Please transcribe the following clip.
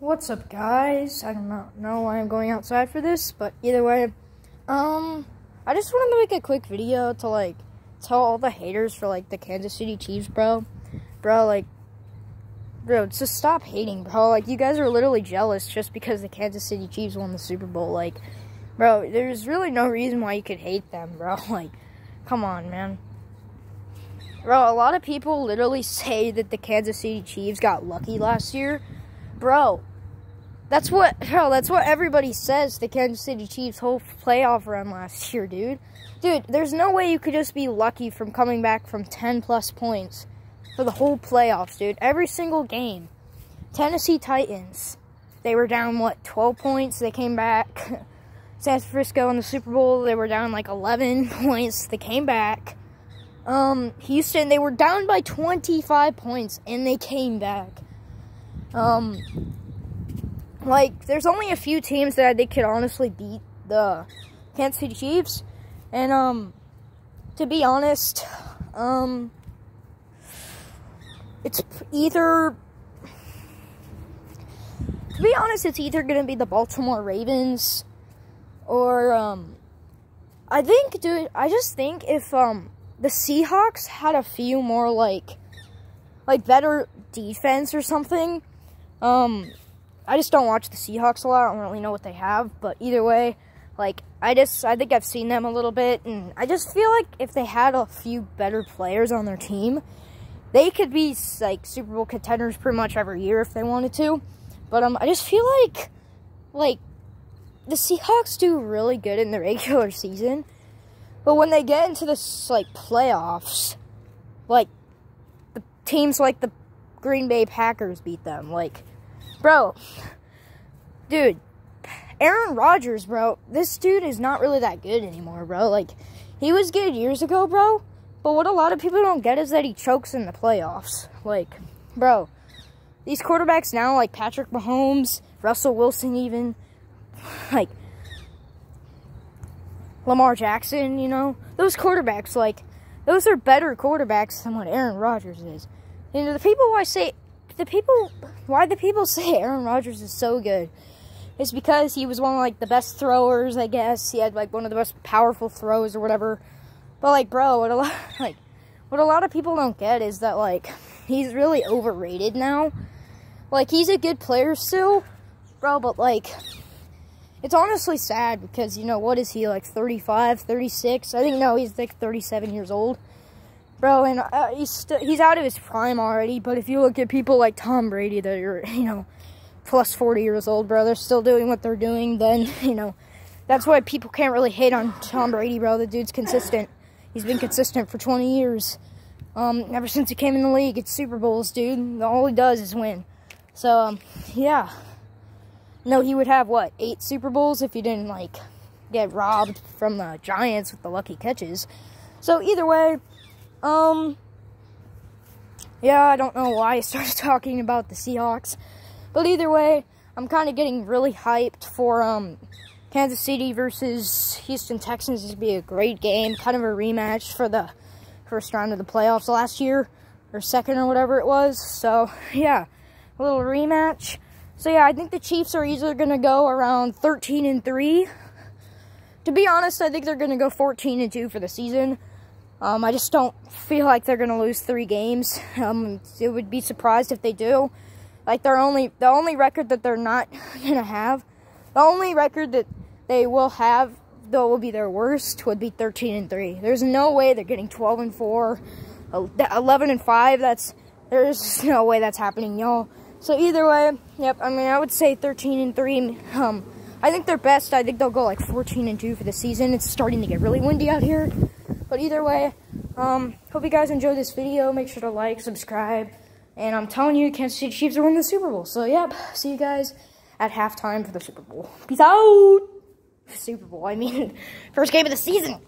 What's up, guys? I don't know, why I'm going outside for this, but either way, um, I just wanted to make a quick video to like tell all the haters for like the Kansas City Chiefs, bro. Bro, like, bro, just stop hating, bro. Like, you guys are literally jealous just because the Kansas City Chiefs won the Super Bowl. Like, bro, there's really no reason why you could hate them, bro. Like, come on, man. Bro, a lot of people literally say that the Kansas City Chiefs got lucky last year. Bro, that's what, hell, that's what everybody says the Kansas City Chiefs' whole playoff run last year, dude. Dude, there's no way you could just be lucky from coming back from 10 plus points for the whole playoffs, dude. Every single game. Tennessee Titans, they were down, what, 12 points? They came back. San Francisco in the Super Bowl, they were down like 11 points. They came back. Um, Houston, they were down by 25 points and they came back. Um, like, there's only a few teams that they could honestly beat the Kansas City Chiefs. And, um, to be honest, um, it's either, to be honest, it's either to be the Baltimore Ravens or, um, I think, dude, I just think if, um, the Seahawks had a few more, like, like, better defense or something, um, I just don't watch the Seahawks a lot. I don't really know what they have, but either way, like I just I think I've seen them a little bit, and I just feel like if they had a few better players on their team, they could be like Super Bowl contenders pretty much every year if they wanted to. But um, I just feel like like the Seahawks do really good in the regular season, but when they get into this like playoffs, like the teams like the Green Bay Packers beat them, like Bro, dude, Aaron Rodgers, bro, this dude is not really that good anymore, bro. Like, he was good years ago, bro. But what a lot of people don't get is that he chokes in the playoffs. Like, bro, these quarterbacks now, like Patrick Mahomes, Russell Wilson, even, like, Lamar Jackson, you know, those quarterbacks, like, those are better quarterbacks than what Aaron Rodgers is. You know, the people who I say the people, why the people say Aaron Rodgers is so good is because he was one of like the best throwers, I guess. He had like one of the most powerful throws or whatever. But like, bro, what a lot like what a lot of people don't get is that like he's really overrated now. Like he's a good player still, bro, but like it's honestly sad because you know what is he like 35, 36? I think no, he's like 37 years old. Bro, and uh, he's he's out of his prime already. But if you look at people like Tom Brady that are you know plus 40 years old, bro, they're still doing what they're doing. Then you know that's why people can't really hate on Tom Brady, bro. The dude's consistent. He's been consistent for 20 years. Um, ever since he came in the league, it's Super Bowls, dude. All he does is win. So um, yeah. No, he would have what eight Super Bowls if he didn't like get robbed from the Giants with the lucky catches. So either way. Um, yeah, I don't know why I started talking about the Seahawks. But either way, I'm kind of getting really hyped for um, Kansas City versus Houston Texans. Would be a great game, kind of a rematch for the first round of the playoffs last year, or second or whatever it was. So, yeah, a little rematch. So, yeah, I think the Chiefs are either going to go around 13 and 3. To be honest, I think they're going to go 14 and 2 for the season. Um, I just don't feel like they're going to lose three games. Um, it would be surprised if they do. Like they're only the only record that they're not going to have, the only record that they will have though will be their worst would be 13 and 3. There's no way they're getting 12 and 4, 11 and 5. That's there's no way that's happening, y'all. So either way, yep, I mean I would say 13 and 3. Um I think they're best. I think they'll go like 14 and 2 for the season. It's starting to get really windy out here. But either way, um, hope you guys enjoyed this video. Make sure to like, subscribe. And I'm telling you, Kansas City Chiefs are winning the Super Bowl. So, yep, see you guys at halftime for the Super Bowl. Peace out! Super Bowl, I mean, first game of the season.